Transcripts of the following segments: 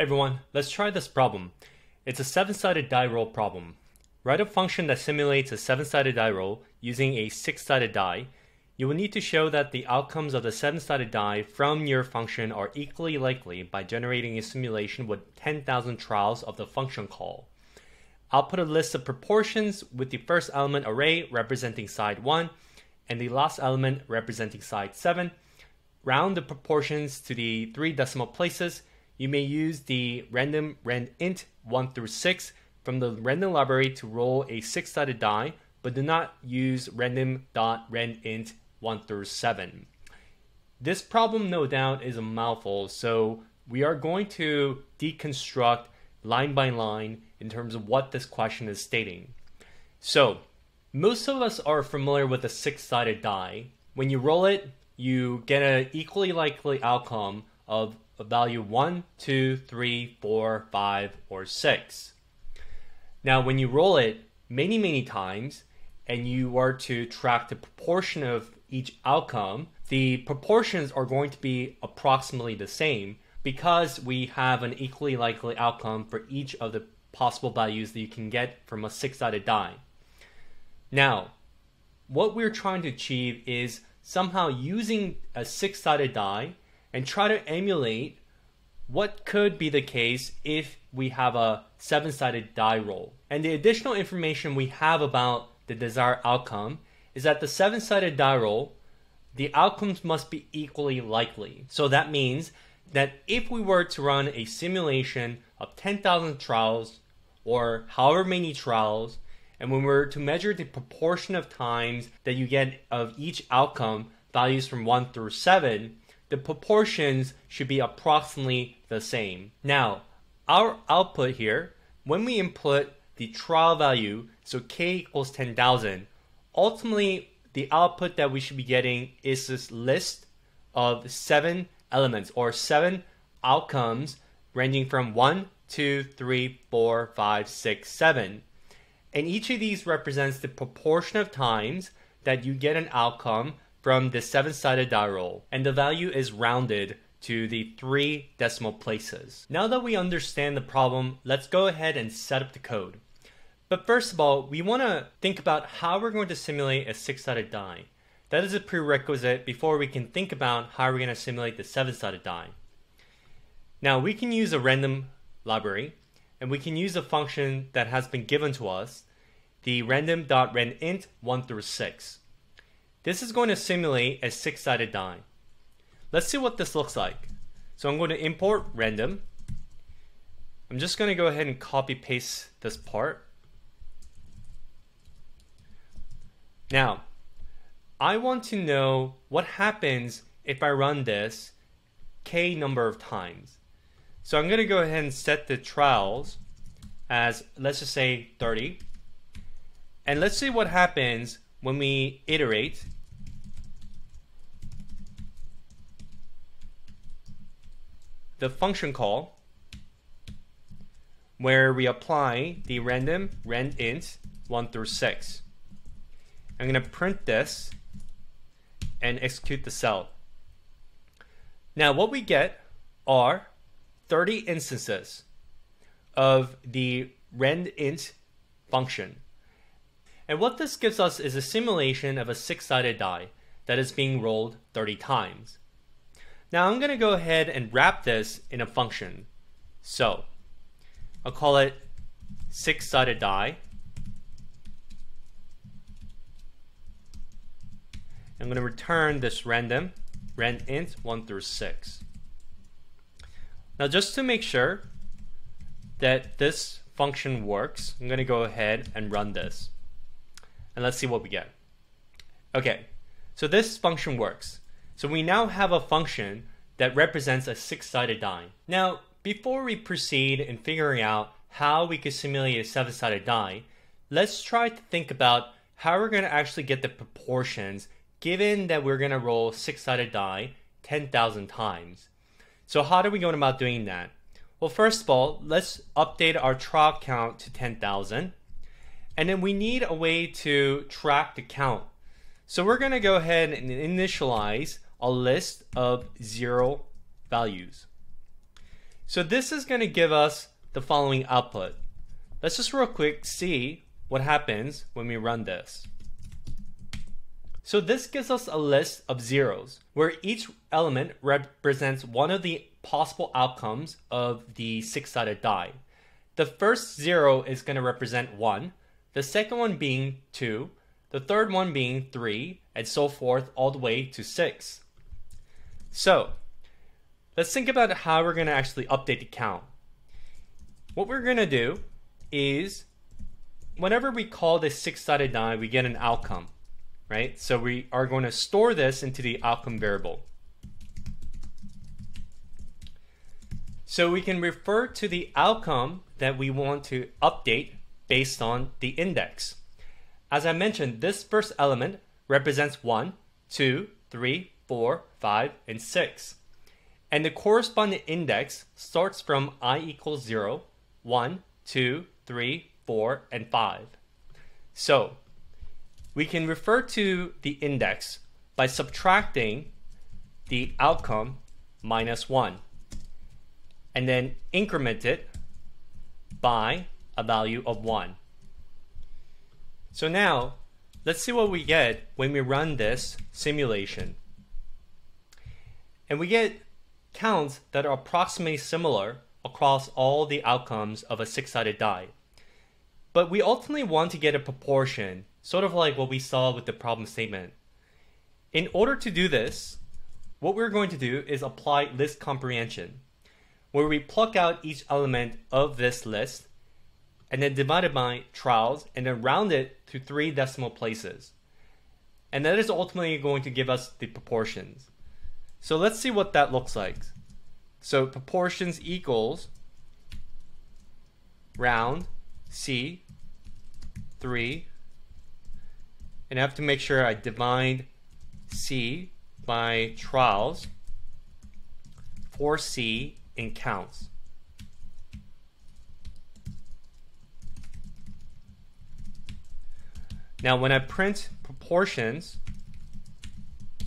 Everyone, let's try this problem. It's a seven-sided die roll problem. Write a function that simulates a seven-sided die roll using a six-sided die. You will need to show that the outcomes of the seven-sided die from your function are equally likely by generating a simulation with 10,000 trials of the function call. I'll put a list of proportions with the first element array representing side 1 and the last element representing side 7. Round the proportions to the three decimal places you may use the random rand int 1 through 6 from the random library to roll a six-sided die, but do not use random.randint 1 through 7. This problem, no doubt, is a mouthful, so we are going to deconstruct line by line in terms of what this question is stating. So, most of us are familiar with a six-sided die. When you roll it, you get an equally likely outcome of a value 1, 2, 3, 4, 5, or 6. Now, when you roll it many, many times, and you are to track the proportion of each outcome, the proportions are going to be approximately the same because we have an equally likely outcome for each of the possible values that you can get from a six-sided die. Now, what we're trying to achieve is somehow using a six-sided die and try to emulate what could be the case if we have a seven-sided die roll. And the additional information we have about the desired outcome is that the seven-sided die roll, the outcomes must be equally likely. So that means that if we were to run a simulation of 10,000 trials or however many trials, and when we're to measure the proportion of times that you get of each outcome, values from 1 through 7, the proportions should be approximately the same. Now, our output here, when we input the trial value, so k equals 10,000, ultimately the output that we should be getting is this list of seven elements or seven outcomes ranging from 1, 2, 3, 4, 5, 6, 7. And each of these represents the proportion of times that you get an outcome from the seven-sided die roll, and the value is rounded to the three decimal places. Now that we understand the problem, let's go ahead and set up the code. But first of all, we want to think about how we're going to simulate a six-sided die. That is a prerequisite before we can think about how we're going to simulate the seven-sided die. Now we can use a random library, and we can use a function that has been given to us, the random.randint 1 through 6. This is going to simulate a six-sided die. Let's see what this looks like. So I'm going to import random. I'm just going to go ahead and copy paste this part. Now, I want to know what happens if I run this k number of times. So I'm going to go ahead and set the trials as, let's just say 30. And let's see what happens when we iterate the function call where we apply the random rand int 1 through 6. I'm going to print this and execute the cell. Now what we get are 30 instances of the rand int function. And what this gives us is a simulation of a six-sided die that is being rolled 30 times. Now I'm going to go ahead and wrap this in a function. So I'll call it six-sided die. I'm going to return this random rand int 1 through 6. Now just to make sure that this function works, I'm going to go ahead and run this and let's see what we get. Okay, so this function works. So we now have a function that represents a six-sided die. Now, before we proceed in figuring out how we could simulate a seven-sided die, let's try to think about how we're going to actually get the proportions given that we're going to roll six-sided die 10,000 times. So how are we going about doing that? Well, first of all, let's update our trial count to 10,000. And then we need a way to track the count. So we're going to go ahead and initialize a list of zero values. So this is going to give us the following output. Let's just real quick see what happens when we run this. So this gives us a list of zeros where each element represents one of the possible outcomes of the six-sided die. The first zero is going to represent 1, the second one being 2, the third one being 3, and so forth all the way to 6. So, let's think about how we're going to actually update the count. What we're going to do is whenever we call this six-sided die, we get an outcome, right? So we are going to store this into the outcome variable. So we can refer to the outcome that we want to update based on the index. As I mentioned, this first element represents 1, 2, 3, 4, 5, and 6. And the corresponding index starts from i equals 0, 1, 2, 3, 4, and 5. So we can refer to the index by subtracting the outcome minus 1 and then increment it by a value of 1. So now, let's see what we get when we run this simulation. And we get counts that are approximately similar across all the outcomes of a six-sided die. But we ultimately want to get a proportion, sort of like what we saw with the problem statement. In order to do this, what we're going to do is apply list comprehension where we pluck out each element of this list and then divide it by trials and then round it to three decimal places. And that is ultimately going to give us the proportions. So let's see what that looks like. So proportions equals round C 3 and I have to make sure I divide C by trials for C in counts. Now when I print proportions,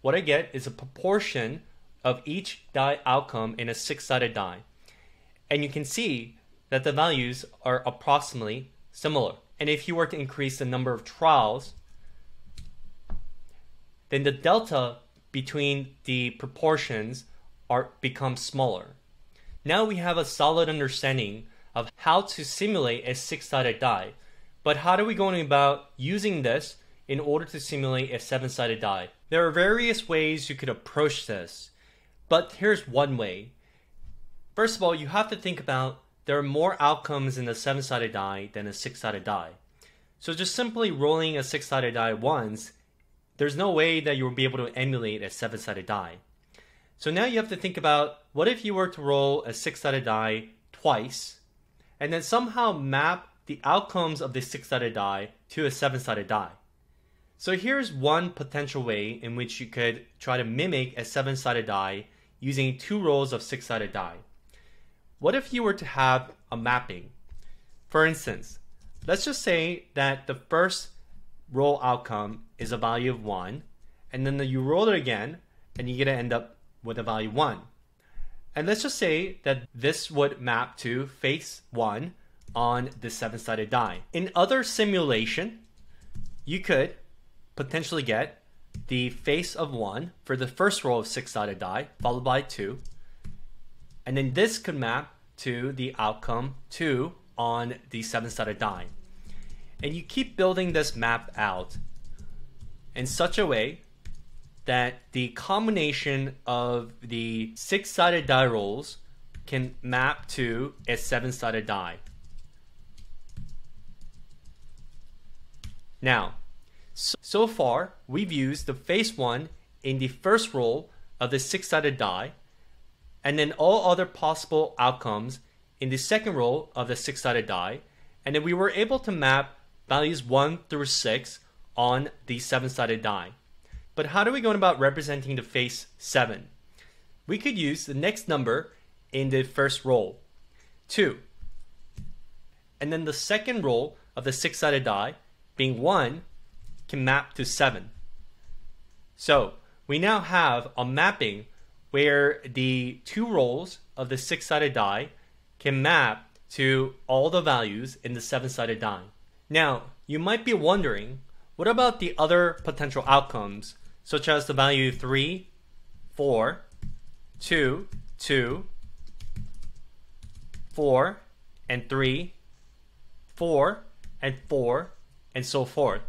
what I get is a proportion of each die outcome in a six-sided die. And you can see that the values are approximately similar. And if you were to increase the number of trials, then the delta between the proportions are become smaller. Now we have a solid understanding of how to simulate a six-sided die. But how are we going about using this in order to simulate a seven-sided die? There are various ways you could approach this, but here's one way. First of all, you have to think about there are more outcomes in a seven-sided die than a six-sided die. So just simply rolling a six-sided die once, there's no way that you'll be able to emulate a seven-sided die. So now you have to think about what if you were to roll a six-sided die twice and then somehow map the outcomes of the six-sided die to a seven-sided die. So here's one potential way in which you could try to mimic a seven-sided die using two rolls of six-sided die. What if you were to have a mapping? For instance, let's just say that the first roll outcome is a value of 1, and then you roll it again, and you're going to end up with a value 1. And let's just say that this would map to face 1 on the seven-sided die. In other simulation, you could potentially get the face of 1 for the first roll of six-sided die, followed by 2. And then this could map to the outcome 2 on the seven-sided die. And you keep building this map out in such a way that the combination of the six-sided die rolls can map to a seven-sided die. Now, so far, we've used the face one in the first roll of the six-sided die, and then all other possible outcomes in the second roll of the six-sided die, and then we were able to map values 1 through 6 on the seven-sided die. But how do we go about representing the face 7? We could use the next number in the first roll, 2. And then the second roll of the six-sided die, being 1, can map to 7. So we now have a mapping where the two rolls of the six-sided die can map to all the values in the seven-sided die. Now, you might be wondering, what about the other potential outcomes, such as the value 3, 4, 2, 2, 4, and 3, 4, and 4, and so forth.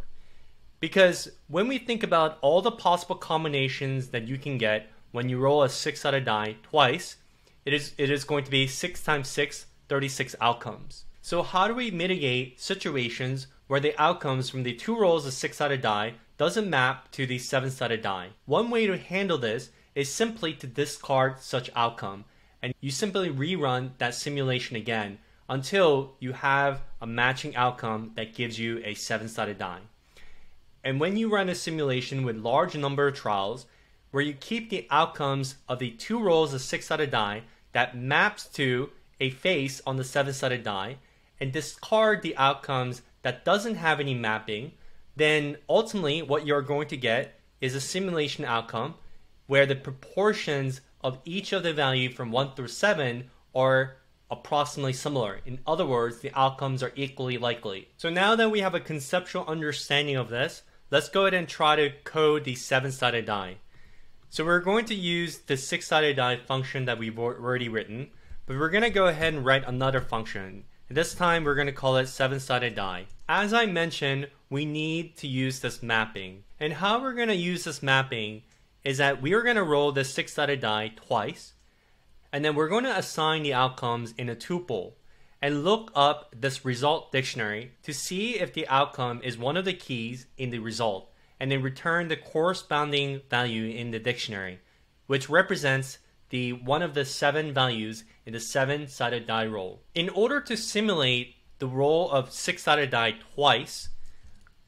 Because when we think about all the possible combinations that you can get when you roll a six-sided die twice, it is, it is going to be 6 times 6, 36 outcomes. So how do we mitigate situations where the outcomes from the two rolls of six-sided die doesn't map to the seven-sided die? One way to handle this is simply to discard such outcome and you simply rerun that simulation again until you have a matching outcome that gives you a seven-sided die. And when you run a simulation with large number of trials, where you keep the outcomes of the two rolls of six-sided die that maps to a face on the seven-sided die, and discard the outcomes that doesn't have any mapping, then ultimately what you're going to get is a simulation outcome where the proportions of each of the value from 1 through 7 are approximately similar. In other words, the outcomes are equally likely. So now that we have a conceptual understanding of this, let's go ahead and try to code the seven-sided die. So we're going to use the six-sided die function that we've already written, but we're going to go ahead and write another function. This time we're going to call it seven-sided die. As I mentioned, we need to use this mapping. And how we're going to use this mapping is that we are going to roll the six-sided die twice, and then we're going to assign the outcomes in a tuple and look up this result dictionary to see if the outcome is one of the keys in the result, and then return the corresponding value in the dictionary, which represents the one of the seven values in the seven-sided die roll. In order to simulate the roll of six-sided die twice,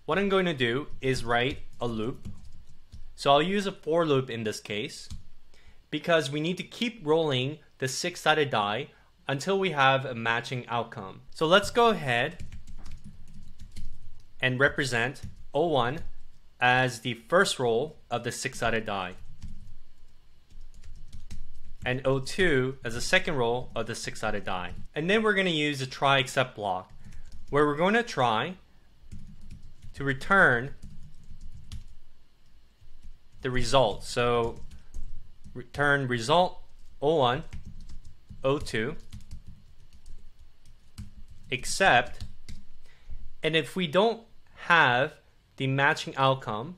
what I'm going to do is write a loop so I'll use a for loop in this case because we need to keep rolling the six-sided die until we have a matching outcome. So let's go ahead and represent O1 as the first roll of the six-sided die and O2 as the second roll of the six-sided die. And then we're going to use a try except block where we're going to try to return the result. So return result O1, O2, except, and if we don't have the matching outcome,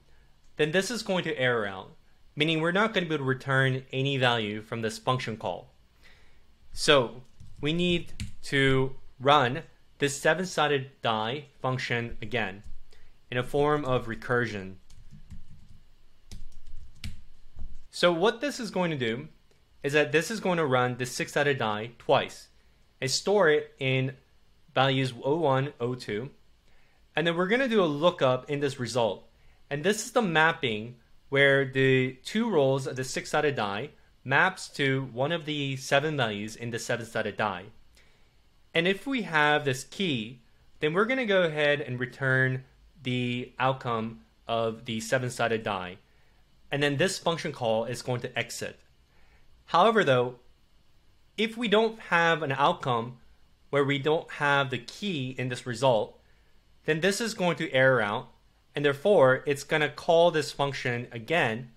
then this is going to error out, meaning we're not going to be able to return any value from this function call. So we need to run this seven-sided die function again in a form of recursion. So what this is going to do is that this is going to run the six-sided die twice and store it in values O1, O2. And then we're going to do a lookup in this result. And this is the mapping where the two rolls of the six-sided die maps to one of the seven values in the seven-sided die. And if we have this key, then we're going to go ahead and return the outcome of the seven-sided die and then this function call is going to exit. However, though, if we don't have an outcome where we don't have the key in this result, then this is going to error out, and therefore it's going to call this function again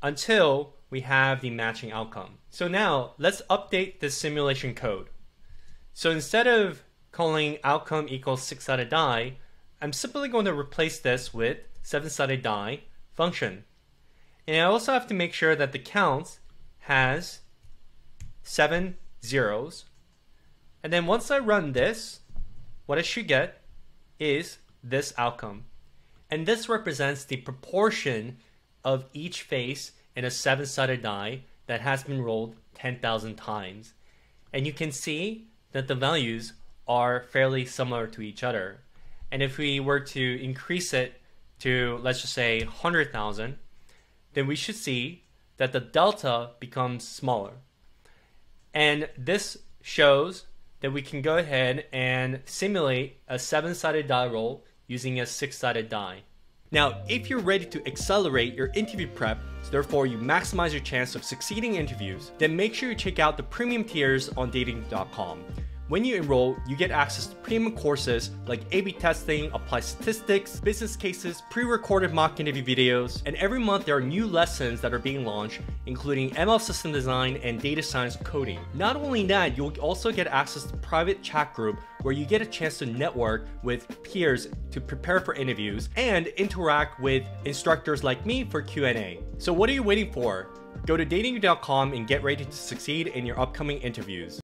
until we have the matching outcome. So now let's update the simulation code. So instead of calling outcome equals six-sided die, I'm simply going to replace this with seven-sided die function. And I also have to make sure that the count has seven zeros. And then once I run this, what I should get is this outcome. And this represents the proportion of each face in a seven-sided die that has been rolled 10,000 times. And you can see that the values are fairly similar to each other. And if we were to increase it to, let's just say 100,000, then we should see that the delta becomes smaller. And this shows that we can go ahead and simulate a seven-sided die roll using a six-sided die. Now, if you're ready to accelerate your interview prep, so therefore you maximize your chance of succeeding interviews, then make sure you check out the premium tiers on dating.com. When you enroll, you get access to premium courses like A-B testing, applied statistics, business cases, pre-recorded mock interview videos, and every month there are new lessons that are being launched, including ML system design and data science coding. Not only that, you'll also get access to private chat group where you get a chance to network with peers to prepare for interviews and interact with instructors like me for Q&A. So what are you waiting for? Go to dating.com and get ready to succeed in your upcoming interviews.